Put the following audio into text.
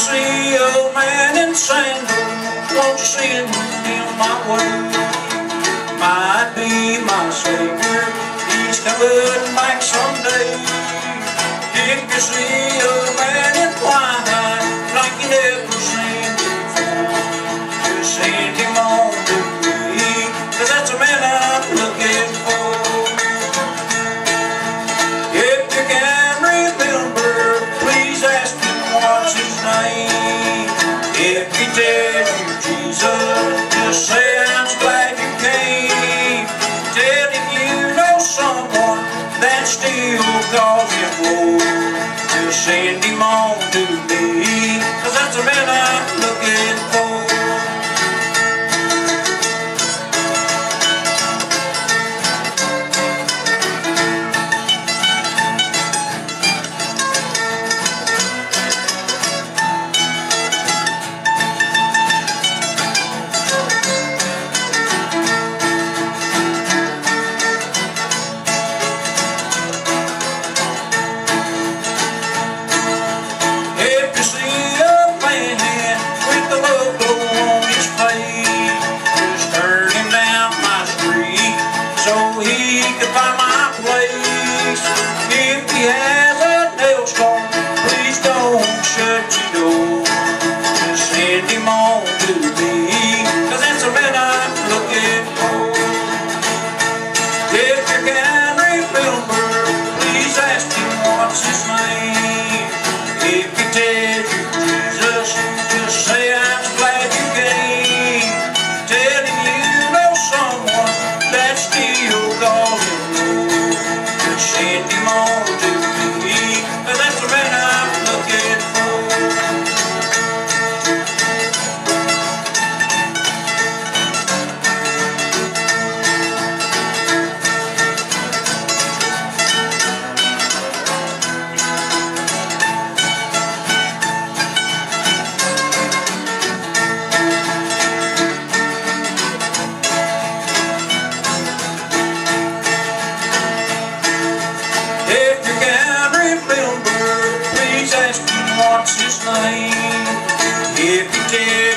see old man in sandals, won't you send him my way? Might be my Savior, he's coming back someday. If you see old man in white, like you never seen before, just send him on to me, cause that's a man I'm looking that still calls Lord. Just send him on to me, Please don't shut your door. Just send him on to that's the man I'm looking for. If you can remember, please ask him what's his name. If he tells you Jesus, just say I'm glad you came. Tell him you know someone still. Just send him on name. If you Jesus,